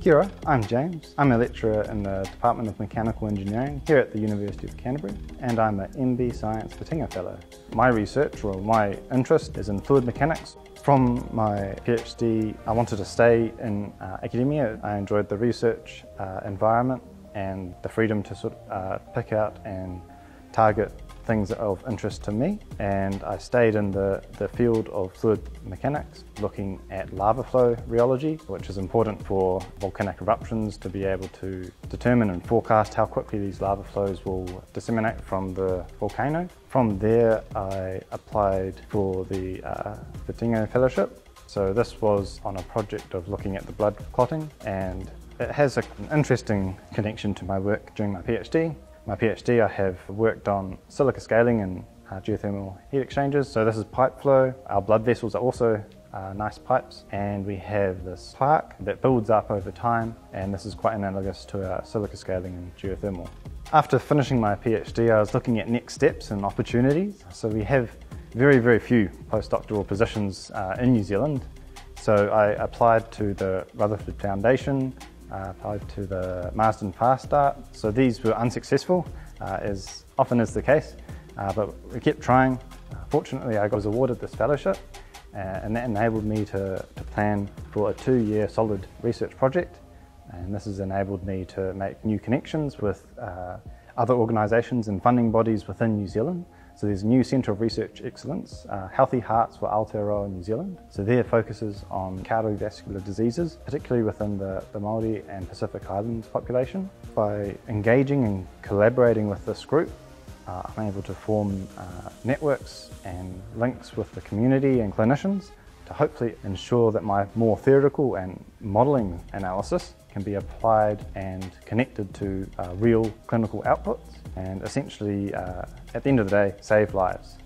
Kia I'm James. I'm a lecturer in the Department of Mechanical Engineering here at the University of Canterbury and I'm an MBIE Science Te Whitinga Fellow. My research or my interest is in fluid mechanics. From my PhD I wanted to stay in uh, academia. I enjoyed the research uh, environment and the freedom to sort of uh, pick out and target things of interest to me and I stayed in the, the field of fluid mechanics looking at lava flow rheology which is important for volcanic eruptions to be able to determine and forecast how quickly these lava flows will disseminate from the volcano. From there I applied for the uh, Te Whitinga Fellowship so this was on a project of looking at the blood clotting and it has an interesting connection to my work during my PhD my PhD I have worked on silica scaling and uh, geothermal heat exchangers. So this is pipe flow. Our blood vessels are also uh, nice pipes and we have this plaque that builds up over time and this is quite analogous to our silica scaling and geothermal. After finishing my PhD I was looking at next steps and opportunities. So we have very very few postdoctoral positions uh, in New Zealand so I applied to the Rutherford Foundation uh, applied to the Marsden Fast Start. So these were unsuccessful, uh, as often is the case, uh, but we kept trying. Fortunately, I was awarded this fellowship, uh, and that enabled me to, to plan for a two-year solid research project. And this has enabled me to make new connections with uh, other organisations and funding bodies within New Zealand so there's a new Centre of Research Excellence, uh, Healthy Hearts for Aotearoa New Zealand. So their focuses on cardiovascular diseases, particularly within the, the Māori and Pacific Islands population. By engaging and collaborating with this group, uh, I'm able to form uh, networks and links with the community and clinicians to hopefully ensure that my more theoretical and modelling analysis can be applied and connected to uh, real clinical outputs and essentially, uh, at the end of the day, save lives.